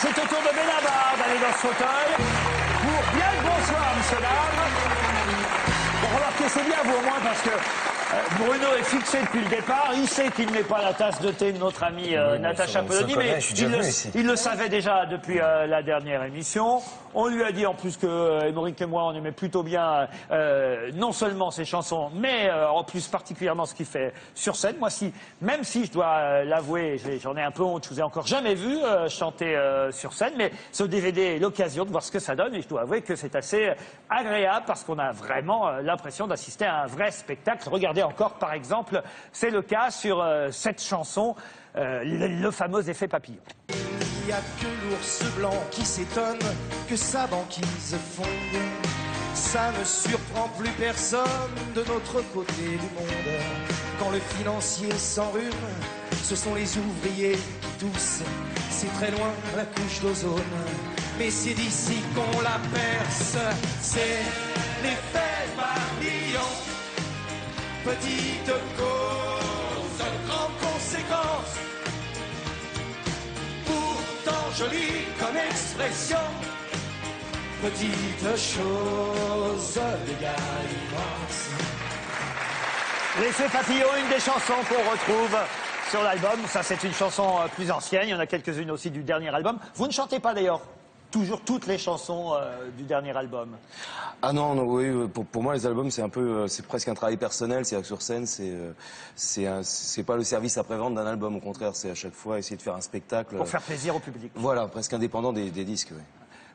c'est au tour de Benabar d'aller dans ce fauteuil. Pour bien le bonsoir, monsieur dame. Bon, remarquez, c'est bien vous au moins parce que Bruno est fixé depuis le départ. Il sait qu'il n'est pas la tasse de thé de notre amie euh, Oui, Natacha Polony, mais il, le, il savait déjà depuis euh, la dernière émission. On lui a dit en plus que euh, Émeric et moi, on aimait plutôt bien euh, non seulement ses chansons, mais euh, en plus particulièrement ce qu'il fait sur scène. Moi, si, même si je dois euh, l'avouer, j'en ai un peu honte, je vous ai encore jamais vu euh, chanter euh, sur scène, mais ce DVD est l'occasion de voir ce que ça donne et je dois avouer que c'est assez agréable parce qu'on a vraiment euh, l'impression d'assister à un vrai spectacle. Regardez encore, par exemple, c'est le cas sur euh, cette chanson, euh, le, le fameux effet papillon. Il n'y a que l'ours blanc qui s'étonne que sa banquise fonde. Ça ne surprend plus personne de notre côté du monde. Quand le financier s'enrhume, ce sont les ouvriers qui toussent. C'est très loin la couche d'ozone, mais c'est d'ici qu'on la perce. C'est l'effet papillon. Petite cause, grande conséquence. Pourtant jolie comme expression. Petite chose, dégâts immenses. L'effet papillon, une des chansons qu'on retrouve sur l'album. Ça, c'est une chanson euh, plus ancienne. Il y en a quelques-unes aussi du dernier album. Vous ne chantez pas d'ailleurs toujours toutes les chansons euh, du dernier album. Ah non, non, oui, euh, pour, pour moi les albums c'est un peu, euh, c'est presque un travail personnel, c'est-à-dire que sur scène c'est, c'est, c'est pas le service après-vente d'un album, au contraire c'est à chaque fois essayer de faire un spectacle. Pour faire plaisir au public. Voilà, presque indépendant des, des disques. oui.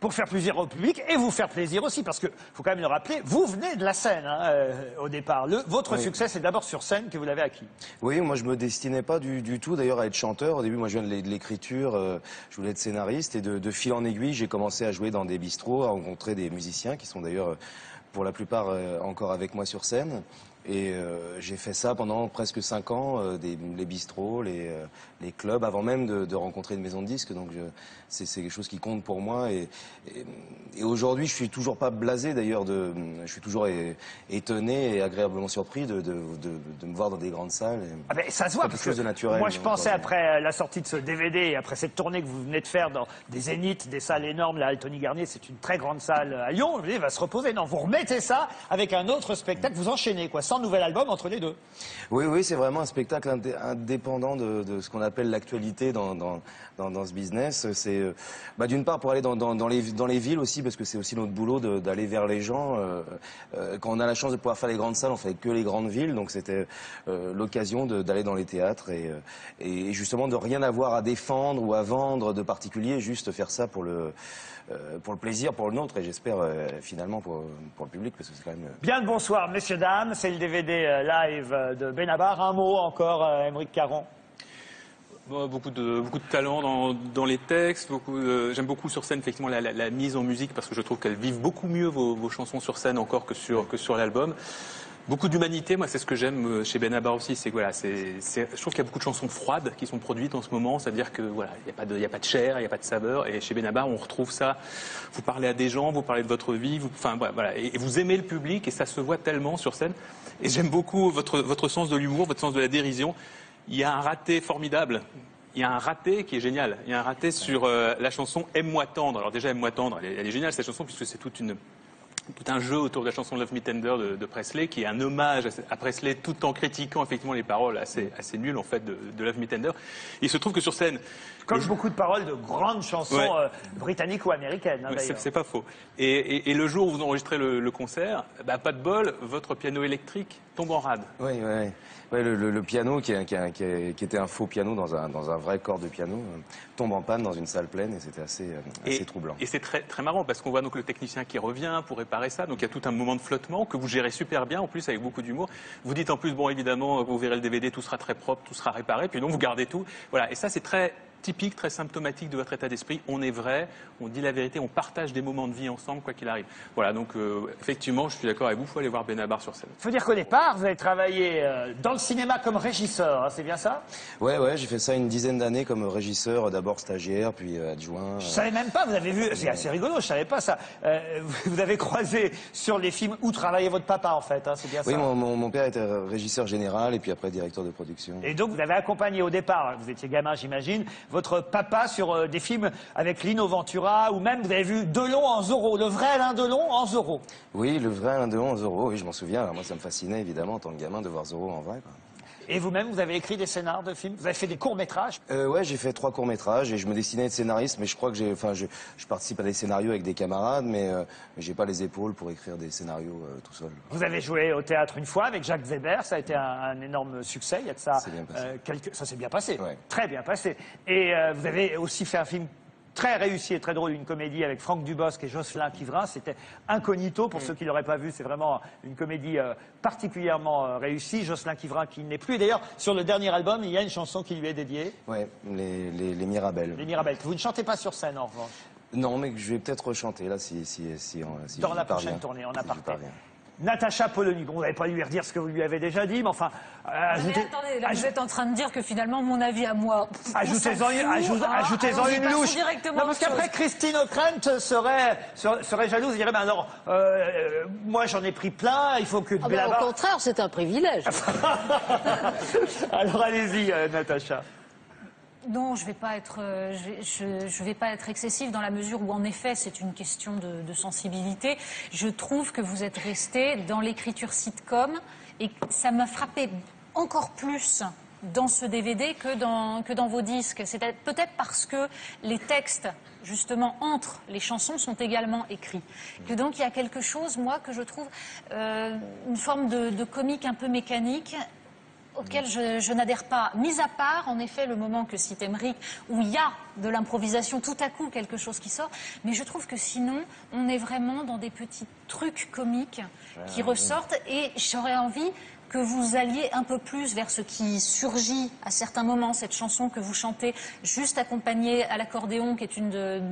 Pour faire plaisir au public et vous faire plaisir aussi, parce que faut quand même le rappeler, vous venez de la scène hein, euh, au départ. Le, votre Oui. succès, c'est d'abord sur scène que vous l'avez acquis. Oui, moi je me destinais pas du, du tout d'ailleurs à être chanteur. Au début, moi je viens de l'écriture, euh, je voulais être scénariste et de, de fil en aiguille, j'ai commencé à jouer dans des bistrots, à rencontrer des musiciens qui sont d'ailleurs euh, pour la plupart euh, encore avec moi sur scène. Et euh, j'ai fait ça pendant presque cinq ans, euh, des, les bistrots, les, euh, les clubs, avant même de, de rencontrer une maison de disques. Donc c'est quelque chose qui compte pour moi. Et, et, et aujourd'hui, je suis toujours pas blasé d'ailleurs. Je suis toujours é- étonné et agréablement surpris de, de, de, de me voir dans des grandes salles. Ah ben, ça se voit. Quelque parce chose que de naturel, Moi, je pensais après la sortie de ce DVD et après cette tournée que vous venez de faire dans des zéniths, des salles énormes, la Altony Garnier, c'est une très grande salle à Lyon. Vous il va se reposer. Non, vous remettez ça avec un autre spectacle. Vous enchaînez quoi, sans nouvel album entre les deux. Oui, oui, c'est vraiment un spectacle indé- indépendant de, de ce qu'on appelle l'actualité dans, dans, dans, dans ce business. C'est euh, bah, d'une part pour aller dans, dans, dans, les, dans les villes aussi, parce que c'est aussi notre boulot d'aller vers les gens. Euh, euh, quand on a la chance de pouvoir faire les grandes salles, on fait que les grandes villes, donc c'était euh, l'occasion d'aller dans les théâtres et, euh, et justement de rien avoir à défendre ou à vendre de particulier, juste faire ça pour le, pour le plaisir, pour le nôtre et j'espère euh, finalement pour, pour le public, parce que c'est quand même... Bien le bonsoir, messieurs, dames. C'est le DVD euh, live euh, de Benabar. Un mot encore, euh, Émeric Caron. Beaucoup de beaucoup de talent dans, dans les textes. J'aime beaucoup sur scène effectivement la, la- la mise en musique parce que je trouve qu'elles vivent beaucoup mieux vos, vos chansons sur scène encore que sur que sur l'album. Beaucoup d'humanité, moi c'est ce que j'aime euh, chez Benabar aussi, c'est voilà, je trouve qu'il y a beaucoup de chansons froides qui sont produites en ce moment, c'est-à-dire que voilà, il n'y a pas de, y a pas de chair, il n'y a pas de saveur, et chez Benabar on retrouve ça. Vous parlez à des gens, vous parlez de votre vie, enfin voilà, et, vous aimez le public et ça se voit tellement sur scène. Et j'aime beaucoup votre votre sens de l'humour, votre sens de la dérision. Il y a un raté formidable. Il y a un raté qui est génial. Il y a un raté sur euh, la chanson Aime-moi tendre. Alors déjà Aime-moi tendre, elle est géniale cette chanson puisque c'est toute une tout un jeu autour de la chanson Love Me Tender de, de Presley, qui est un hommage à, à Presley, tout en critiquant effectivement les paroles assez, assez nulles en fait de, de Love Me Tender. Il se trouve que sur scène, Comme beaucoup de paroles de grandes chansons Ouais. euh, britanniques ou américaines, hein, Ouais, c'est pas faux. Et, et- et le jour où vous enregistrez le, le concert, bah, pas de bol, votre piano électrique tombe en rade. Oui, oui, oui. Ouais, le, le- le piano, qui, était un faux piano dans un, dans un vrai corps de piano, euh, tombe en panne dans une salle pleine et c'était assez, euh, assez troublant. et c'est très, très marrant parce qu'on voit donc le technicien qui revient pour réparer ça. Donc il y a tout un moment de flottement que vous gérez super bien, en plus avec beaucoup d'humour. Vous dites en plus, bon évidemment, vous verrez le DVD, tout sera très propre, tout sera réparé. Puis donc vous gardez tout. Voilà. Et ça c'est très typique, très symptomatique de votre état d'esprit. On est vrai, on dit la vérité, on partage des moments de vie ensemble, quoi qu'il arrive. Voilà. Donc euh, effectivement, je suis d'accord avec vous. Il faut aller voir Benabar sur scène. Il faut dire qu'au départ, vous avez travaillé euh, dans le cinéma comme régisseur, hein, c'est bien ça? Ouais, ouais, j'ai fait ça une dizaine d'années comme régisseur, d'abord stagiaire, puis euh, adjoint. Je savais même pas, vous avez vu, c'est assez rigolo, je savais pas ça. Euh, vous avez croisé sur les films où travaillait votre papa en fait, hein, c'est bien Oui, ça? mon, mon- mon père était régisseur général et puis après directeur de production. Et donc vous avez accompagné au départ, vous étiez gamin j'imagine, votre papa sur euh, des films avec Lino Ventura, ou même vous avez vu Delon en Zorro, le vrai Alain Delon en Zorro. Oui, le vrai Alain Delon en Zorro, oui, je m'en souviens. Alors moi, ça me fascinait évidemment en tant que gamin de voir Zorro en vrai. Et vous-même, vous avez écrit des scénars de films, vous avez fait des courts-métrages? Euh, ouais, j'ai fait trois courts métrages et je me destinais à être scénariste, mais je crois que j'ai, enfin, je, je participe à des scénarios avec des camarades, mais, euh, mais j'ai pas les épaules pour écrire des scénarios euh, tout seul. Vous avez joué au théâtre une fois avec Jacques Weber, ça a été un, un énorme succès. Il y a de ça, bien passé. quelques- ça s'est bien passé, Ouais. très bien passé. Et euh, vous avez aussi fait un film très réussi et très drôle, une comédie avec Franck Dubosc et Jocelyn Quivrin. C'était Incognito, Mm. pour ceux qui l'auraient pas vu, c'est vraiment une comédie euh, particulièrement euh, réussie. Jocelyn Quivrin qui n'est plus. D'ailleurs, sur le dernier album, il y a une chanson qui lui est dédiée, Ouais, les, les, les Mirabelles. Les Mirabelles, que vous ne chantez pas sur scène en revanche? Non, mais je vais peut-être rechanter là si, si, si, si Dans la prochaine tournée, en aparté. Natacha Polony, bon, vous n'allez pas lui redire ce que vous lui avez déjà dit, mais enfin, euh, Mais attendez, là, aj- vous êtes en train de dire que finalement, mon avis à moi. Ajoutez-en une, ajoute- passons louche. Non, parce qu'après. Christine O'Krent serait, serait, jalouse. Elle dirait, ben alors, euh, euh, moi j'en ai pris plein, il faut que Ah ben, au contraire, c'est un privilège. Alors allez-y, euh, Natacha. Non, je vais pas être, euh, je, vais pas être excessive dans la mesure où en effet c'est une question de, sensibilité. Je trouve que vous êtes resté dans l'écriture sitcom et ça m'a frappé encore plus dans ce DVD que dans que dans vos disques. C'est peut-être parce que les textes justement entre les chansons sont également écrits. Que donc il y a quelque chose, moi, que je trouve euh, une forme de comique un peu mécanique auquel je, je n'adhère pas. Mis à part, en effet, le moment que cite Emmerich, où il y a de l'improvisation, tout à coup quelque chose qui sort. Mais je trouve que sinon, on est vraiment dans des petits trucs comiques qui ressortent. Et j'aurais envie que vous alliez un peu plus vers ce qui surgit à certains moments, cette chanson que vous chantez juste accompagnée à l'accordéon, qui est une, de-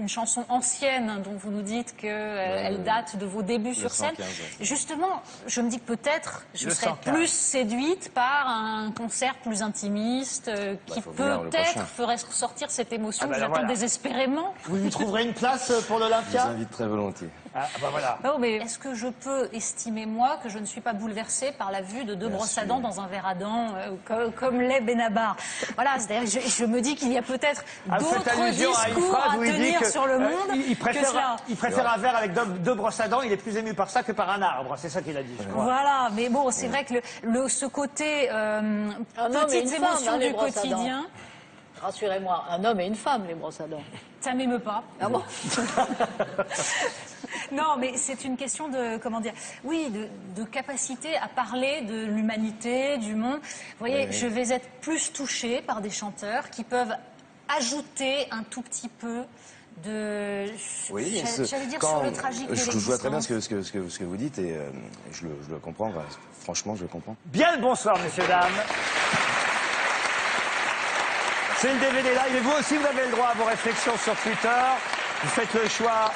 une chanson ancienne dont vous nous dites qu'elle date de vos débuts sur scène. 115, ouais. Justement, je me dis que peut-être je Le serais 115. plus séduite par un concert plus intimiste euh, qui Bah, le peut-être ferait ressortir cette émotion Ah bah que j'attends voilà. désespérément. Vous lui trouverez une place euh, pour Je vous l'Olympia invite très volontiers. Ah bah voilà. Non, mais est-ce que je peux estimer, moi, que je ne suis pas bouleversée par la vue de deux Bien brosses à dents dans un verre à dents, euh, comme, comme l'est Benabar? Voilà, c'est-à-dire je, je me dis qu'il y a peut-être Ah, d'autres à discours à tenir que, sur le euh, monde il, que préfère, cela. il préfère un verre avec deux, deux brosses à dents, il est plus ému par ça que par un arbre. C'est ça qu'il a dit, je crois. Voilà, mais bon, c'est vrai que le, le- ce côté euh, une femme, émotions hein, les du quotidien, Rassurez-moi, un homme et une femme, les brosses à dents. ça m'émeut pas. Ah bon Non, mais c'est une question de, comment dire, oui, de, de capacité à parler de l'humanité, du monde. Vous voyez, je vais être plus touchée par des chanteurs qui peuvent ajouter un tout petit peu de, Oui, j'allais- dire quand- sur le tragique de je, vois très bien ce que, ce, que, ce, que, ce que vous dites et euh, je, le, je le comprends. enfin, franchement, je le comprends. Bien le bonsoir, messieurs, dames. C'est le DVD live et vous aussi, vous avez le droit à vos réflexions sur Twitter. Vous faites le choix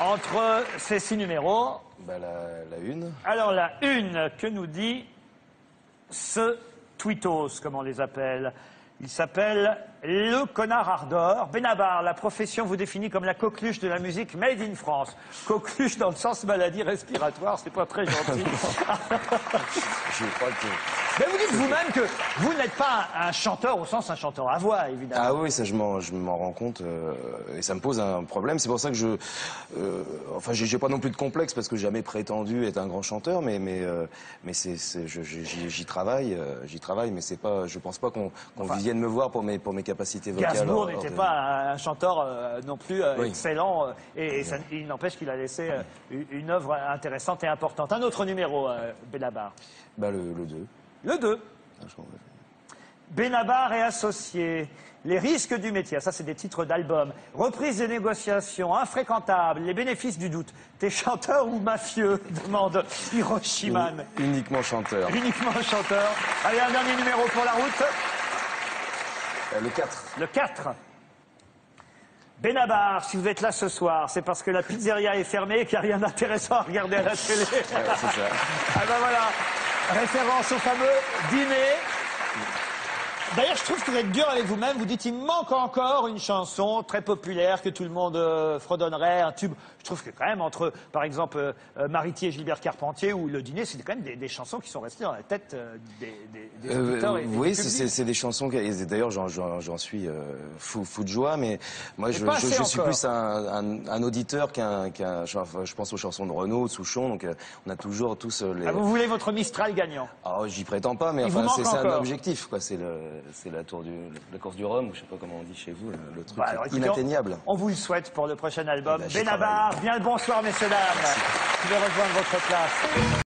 entre ces six numéros. Bah, la, la une. Alors la une que nous dit ce tweetos, comme on les appelle? Il s'appelle Le Connard Ardor. Benabar, la profession vous définit comme la coqueluche de la musique made in France. Coqueluche dans le sens maladie respiratoire, c'est pas très gentil. Je crois que. Mais vous dites vous-même que vous n'êtes pas un, chanteur au sens un chanteur à voix, évidemment. Ah oui, ça je m'en, rends compte euh, et ça me pose un problème. C'est pour ça que je, euh, enfin, j'ai, pas non plus de complexe parce que j'ai jamais prétendu être un grand chanteur, mais mais euh, mais c'est, j'y, travaille, euh, j'y travaille, mais c'est pas, je pense pas qu'on, qu'on vienne me voir pour mes pour mes capacités vocales. Gainsbourg n'était de- pas un, chanteur euh, non plus euh, Oui. excellent, euh, et, et ça- il n'empêche qu'il a laissé une, œuvre intéressante et importante. Un autre numéro, Benabar. Bah le, le 2. Le 2. Ah. Benabar et associés. Les risques du métier, ça c'est des titres d'albums. Reprise des négociations, infréquentables, les bénéfices du doute. T'es chanteur ou mafieux demande Hiroshiman. Uniquement chanteur. Uniquement chanteur. Allez, un dernier numéro pour la route. Euh, le 4. Le 4. Benabar, si vous êtes là ce soir, c'est parce que la pizzeria est fermée et qu'il n'y a rien d'intéressant à regarder à la télé. c'est ça. ah ben voilà, référence au fameux dîner D'ailleurs, je trouve que vous êtes dur avec vous-même. Vous dites il manque encore une chanson très populaire que tout le monde euh, fredonnerait, un tube. Je trouve que quand même entre, par exemple, euh, euh, Maritier et Gilbert Carpentier ou Le Dîner, c'est quand même des, des chansons qui sont restées dans la tête euh, des, des, des auditeurs et oui, c'est- des chansons. et D'ailleurs, j'en- suis fou, fou de joie, mais moi, je, suis plus un, un- un auditeur qu'un. je, pense aux chansons de Renaud, de Souchon, donc on a toujours tous les. Ah, vous voulez votre Mistral gagnant Alors, j'y prétends pas, mais enfin, c'est un objectif, quoi. C'est le, c'est la tour du, la course du Rhum, ou je sais pas comment on dit chez vous, le, le truc Bah, alors, inatteignable. On, on vous le souhaite pour le prochain album. Eh ben, Benabar, bien le bonsoir, messieurs, dames. Je vais rejoindre votre place.